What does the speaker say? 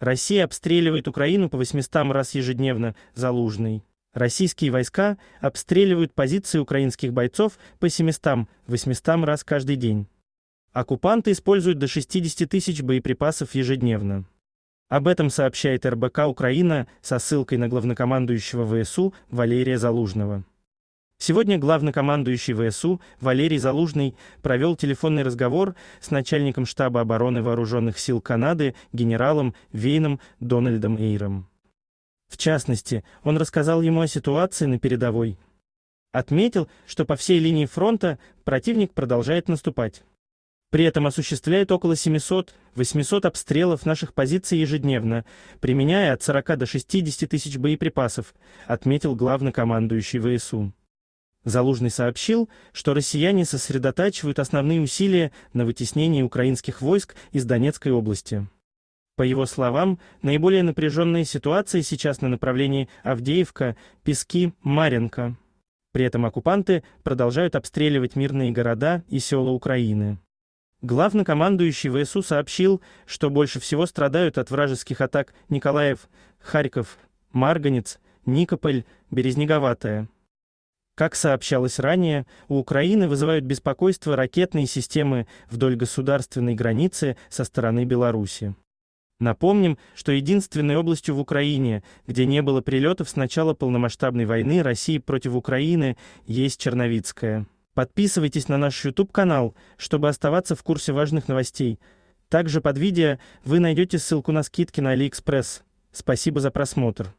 Россия обстреливает Украину по 800 раз ежедневно, Залужный. Российские войска обстреливают позиции украинских бойцов по 700-800 раз каждый день. Оккупанты используют до 60 тысяч боеприпасов ежедневно. Об этом сообщает РБК Украина со ссылкой на главнокомандующего ВСУ Валерия Залужного. Сегодня главнокомандующий ВСУ Валерий Залужный провел телефонный разговор с начальником штаба обороны Вооруженных сил Канады генералом Вейном Дональдом Эйром. В частности, он рассказал ему о ситуации на передовой. Отметил, что по всей линии фронта противник продолжает наступать. При этом осуществляет около 700-800 обстрелов наших позиций ежедневно, применяя от 40 до 60 тысяч боеприпасов, отметил главнокомандующий ВСУ. Залужный сообщил, что россияне сосредотачивают основные усилия на вытеснении украинских войск из Донецкой области. По его словам, наиболее напряженная ситуация сейчас на направлении Авдеевка, Пески, Маренко. При этом оккупанты продолжают обстреливать мирные города и села Украины. Главнокомандующий ВСУ сообщил, что больше всего страдают от вражеских атак Николаев, Харьков, Марганец, Никополь, Березнеговатая. Как сообщалось ранее, у Украины вызывают беспокойство ракетные системы вдоль государственной границы со стороны Беларуси. Напомним, что единственной областью в Украине, где не было прилетов с начала полномасштабной войны России против Украины, есть Черновицкая. Подписывайтесь на наш YouTube-канал, чтобы оставаться в курсе важных новостей. Также под видео вы найдете ссылку на скидки на AliExpress. Спасибо за просмотр.